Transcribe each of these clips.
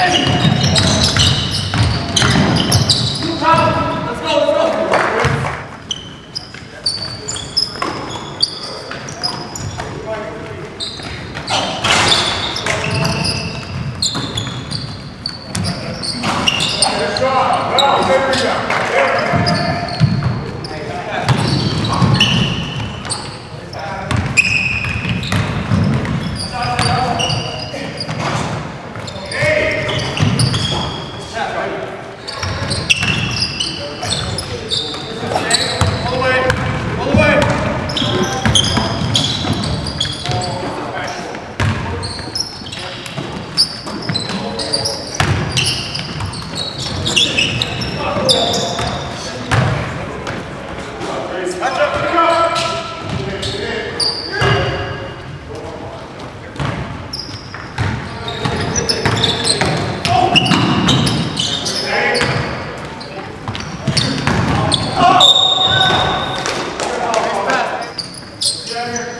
Hey!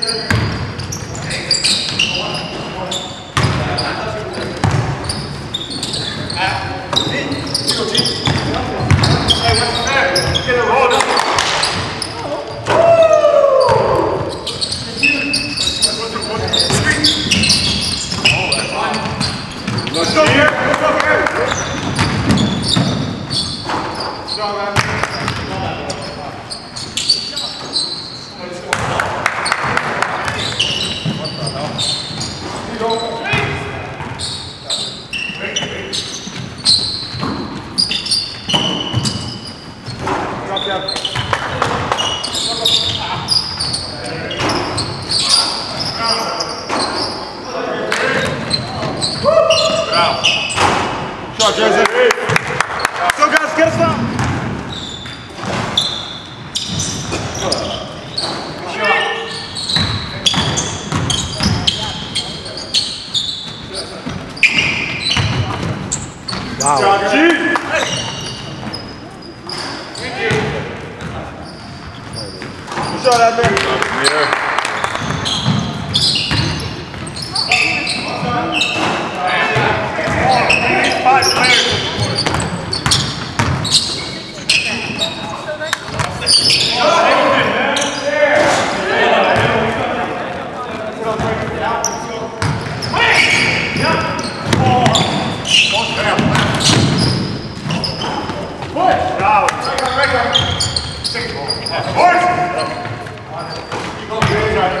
Let's here. Let's man. Shot, Joseph. Go, guys, get us down. Wow. G. Shot out there. Five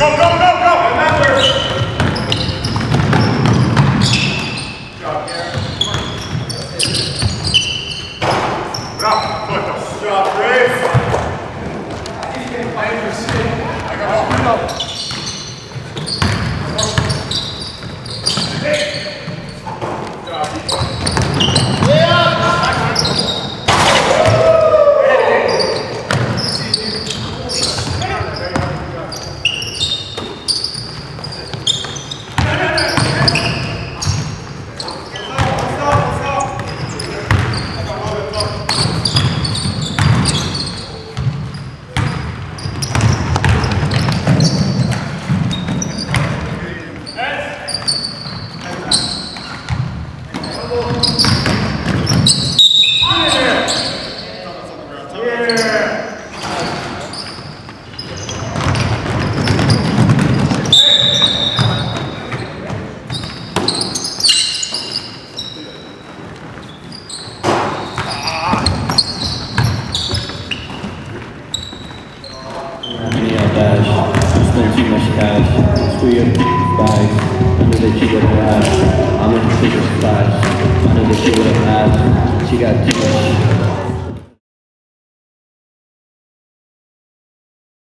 Go, go, go, go! Bravo, good job, Grace. I got all. too much cash. Screw your. I knew that you wouldn't last. I'm in biggest class. I knew that you wouldn't last. She got too much.